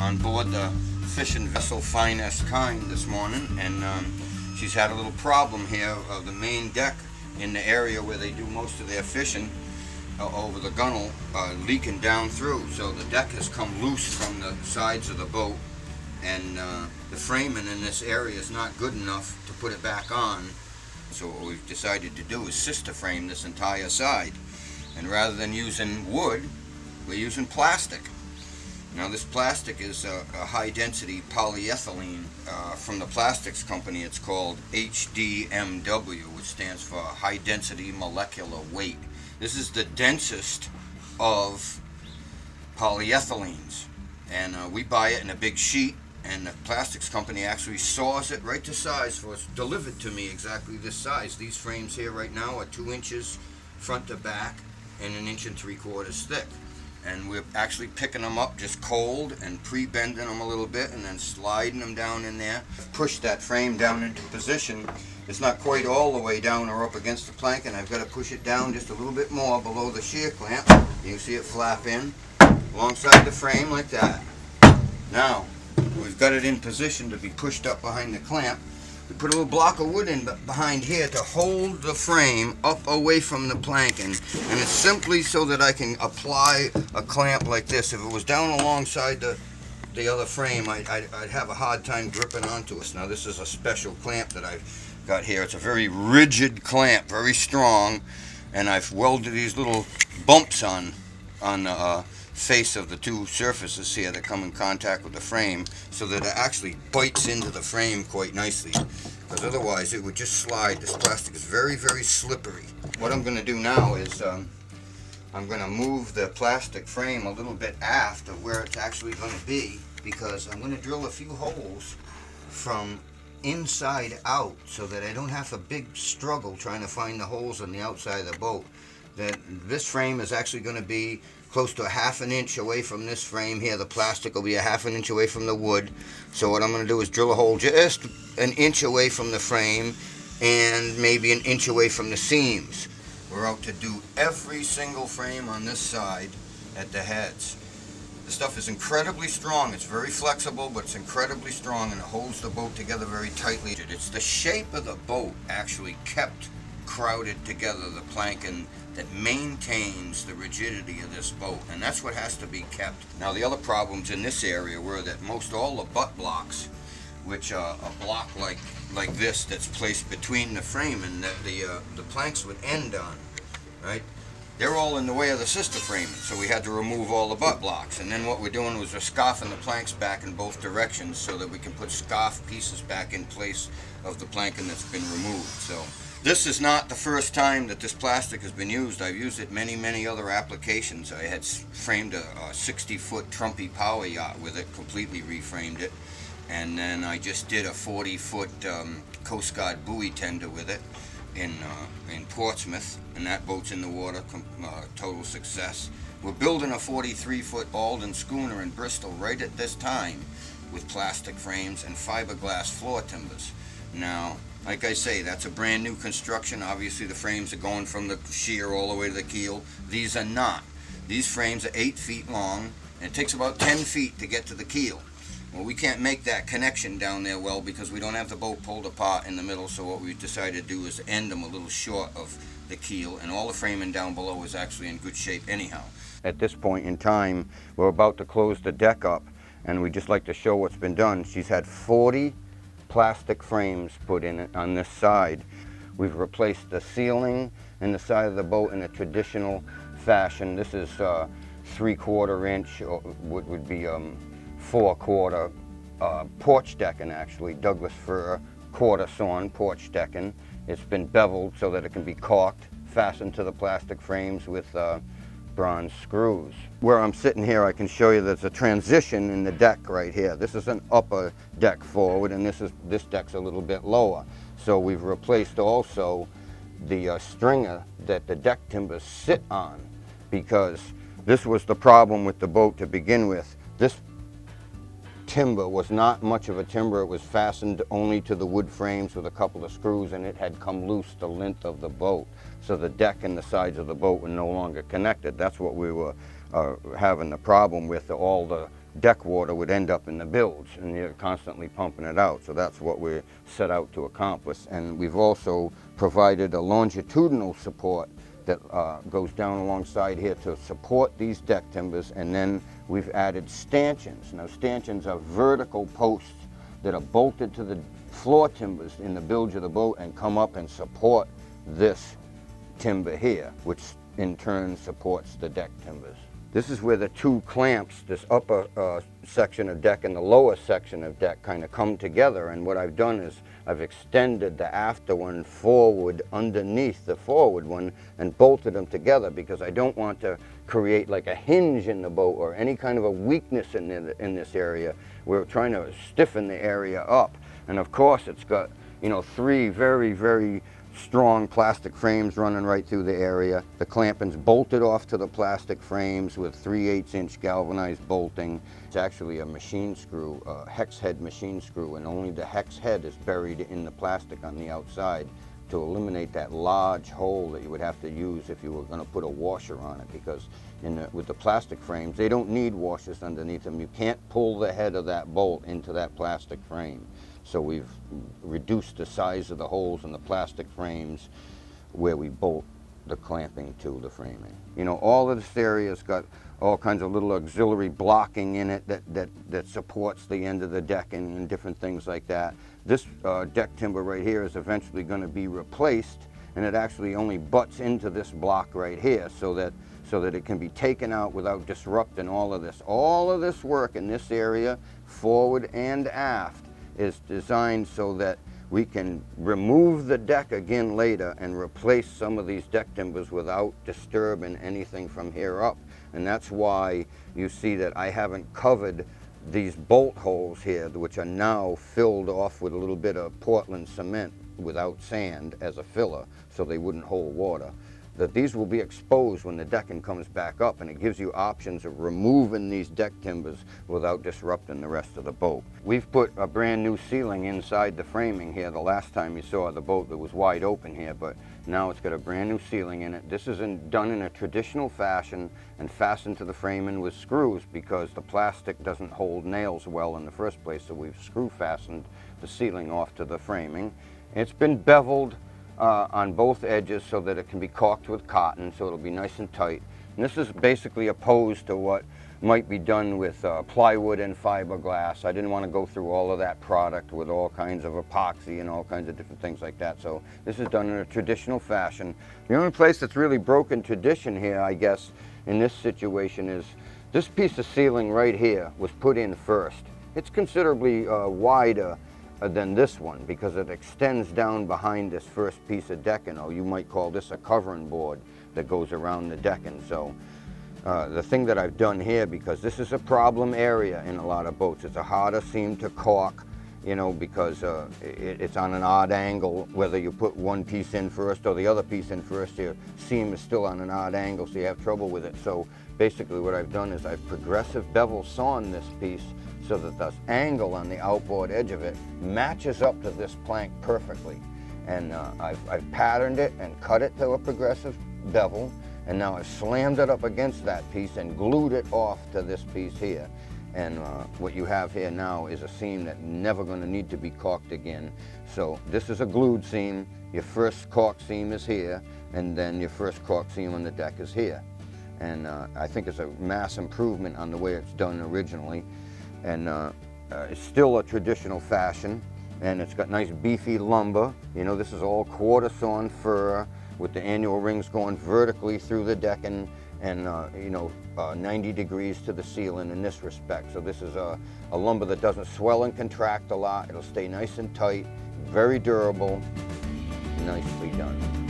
On board the fishing vessel Finast Kind this morning, and um, she's had a little problem here of the main deck in the area where they do most of their fishing uh, over the gunnel uh, leaking down through. So the deck has come loose from the sides of the boat, and uh, the framing in this area is not good enough to put it back on. So what we've decided to do is sister frame this entire side. And rather than using wood, we're using plastic. Now this plastic is a, a high density polyethylene uh, from the plastics company. It's called HDMW, which stands for high density molecular weight. This is the densest of polyethylenes. And uh, we buy it in a big sheet and the plastics company actually saws it right to size for us, delivered to me exactly this size. These frames here right now are two inches front to back and an inch and three quarters thick. And we're actually picking them up just cold and pre-bending them a little bit and then sliding them down in there. Push that frame down into position. It's not quite all the way down or up against the plank and I've got to push it down just a little bit more below the sheer clamp. You can see it flap in alongside the frame like that. Now, we've got it in position to be pushed up behind the clamp. We put a little block of wood in behind here to hold the frame up away from the planking. And it's simply so that I can apply a clamp like this. If it was down alongside the, the other frame, I'd, I'd, I'd have a hard time gripping onto us. Now this is a special clamp that I've got here. It's a very rigid clamp, very strong. And I've welded these little bumps on, on the uh, face of the two surfaces here that come in contact with the frame so that it actually bites into the frame quite nicely because otherwise it would just slide. This plastic is very, very slippery. What I'm going to do now is um, I'm going to move the plastic frame a little bit aft of where it's actually going to be because I'm going to drill a few holes from inside out so that I don't have a big struggle trying to find the holes on the outside of the boat. That this frame is actually going to be close to a half an inch away from this frame here. The plastic will be a half an inch away from the wood. So what I'm going to do is drill a hole just an inch away from the frame and maybe an inch away from the seams. We're out to do every single frame on this side at the heads. The stuff is incredibly strong. It's very flexible, but it's incredibly strong and it holds the boat together very tightly. It's the shape of the boat actually kept crowded together, the planking that maintains the rigidity of this boat, and that's what has to be kept. Now the other problems in this area were that most all the butt blocks, which are a block like like this that's placed between the frame and that the uh, the planks would end on, right? They're all in the way of the sister framing, so we had to remove all the butt blocks. And then what we're doing was we're scarfing the planks back in both directions so that we can put scarf pieces back in place of the planking that's been removed. So. This is not the first time that this plastic has been used. I've used it many, many other applications. I had framed a 60-foot Trumpy power yacht with it, completely reframed it. And then I just did a 40-foot um, Coast Guard buoy tender with it in, uh, in Portsmouth, and that boat's in the water, uh, total success. We're building a 43-foot Alden schooner in Bristol right at this time with plastic frames and fiberglass floor timbers. Now, like I say, that's a brand new construction. Obviously the frames are going from the sheer all the way to the keel. These are not. These frames are 8 feet long and it takes about 10 feet to get to the keel. Well, we can't make that connection down there well because we don't have the boat pulled apart in the middle, so what we decided to do is end them a little short of the keel, and all the framing down below is actually in good shape anyhow. At this point in time, we're about to close the deck up, and we just like to show what's been done. She's had 40 plastic frames put in it on this side. We've replaced the ceiling and the side of the boat in a traditional fashion. This is uh, three quarter inch, or what would be um, four quarter uh, porch decking actually, Douglas fir quarter sawn porch decking. It's been beveled so that it can be caulked, fastened to the plastic frames with uh, bronze screws. Where I'm sitting here, I can show you there's a transition in the deck right here. This is an upper deck forward, and this is this deck's a little bit lower. So we've replaced also the uh, stringer that the deck timbers sit on because this was the problem with the boat to begin with. This timber was not much of a timber. It was fastened only to the wood frames with a couple of screws and it had come loose the length of the boat. So the deck and the sides of the boat were no longer connected. That's what we were uh, having the problem with. All the deck water would end up in the bilge and you're constantly pumping it out. So that's what we're set out to accomplish. And we've also provided a longitudinal support that uh, goes down alongside here to support these deck timbers and then we've added stanchions. Now stanchions are vertical posts that are bolted to the floor timbers in the bilge of the boat and come up and support this timber here, which in turn supports the deck timbers. This is where the two clamps, this upper uh, section of deck and the lower section of deck kind of come together. And what I've done is I've extended the after one forward underneath the forward one and bolted them together because I don't want to create like a hinge in the boat or any kind of a weakness in, the, in this area. We're trying to stiffen the area up. And of course it's got, you know, three very, very strong plastic frames running right through the area. The clamping's bolted off to the plastic frames with 3 8 inch galvanized bolting. It's actually a machine screw, a hex head machine screw, and only the hex head is buried in the plastic on the outside to eliminate that large hole that you would have to use if you were going to put a washer on it because the, with the plastic frames they don't need washers underneath them you can't pull the head of that bolt into that plastic frame so we've reduced the size of the holes in the plastic frames where we bolt the clamping to the framing. You know, all of this area's got all kinds of little auxiliary blocking in it that, that, that supports the end of the deck and, and different things like that. This uh, deck timber right here is eventually going to be replaced and it actually only butts into this block right here so that so that it can be taken out without disrupting all of this. All of this work in this area, forward and aft, is designed so that we can remove the deck again later and replace some of these deck timbers without disturbing anything from here up. And that's why you see that I haven't covered these bolt holes here, which are now filled off with a little bit of Portland cement without sand as a filler so they wouldn't hold water that these will be exposed when the decking comes back up and it gives you options of removing these deck timbers without disrupting the rest of the boat. We've put a brand new ceiling inside the framing here. The last time you saw the boat that was wide open here, but now it's got a brand new ceiling in it. This is in, done in a traditional fashion and fastened to the framing with screws because the plastic doesn't hold nails well in the first place, so we've screw fastened the ceiling off to the framing. It's been beveled uh, on both edges so that it can be caulked with cotton so it'll be nice and tight. And this is basically opposed to what might be done with uh, plywood and fiberglass. I didn't want to go through all of that product with all kinds of epoxy and all kinds of different things like that. So this is done in a traditional fashion. The only place that's really broken tradition here, I guess, in this situation is this piece of ceiling right here was put in first. It's considerably uh, wider than this one because it extends down behind this first piece of decking, or you might call this a covering board that goes around the decking. So uh, the thing that I've done here, because this is a problem area in a lot of boats, it's a harder seam to caulk, you know, because uh, it, it's on an odd angle, whether you put one piece in first or the other piece in first, your seam is still on an odd angle, so you have trouble with it. So basically what I've done is I've progressive bevel sawn this piece so that the angle on the outboard edge of it matches up to this plank perfectly. And uh, I've, I've patterned it and cut it to a progressive bevel, and now I've slammed it up against that piece and glued it off to this piece here. And uh, what you have here now is a seam that's never going to need to be caulked again. So this is a glued seam. Your first caulk seam is here, and then your first caulk seam on the deck is here. And uh, I think it's a mass improvement on the way it's done originally and uh, uh, it's still a traditional fashion and it's got nice beefy lumber. You know, this is all quarter sawn fir with the annual rings going vertically through the decking and, uh, you know, uh, 90 degrees to the ceiling in this respect. So this is a, a lumber that doesn't swell and contract a lot. It'll stay nice and tight, very durable, nicely done.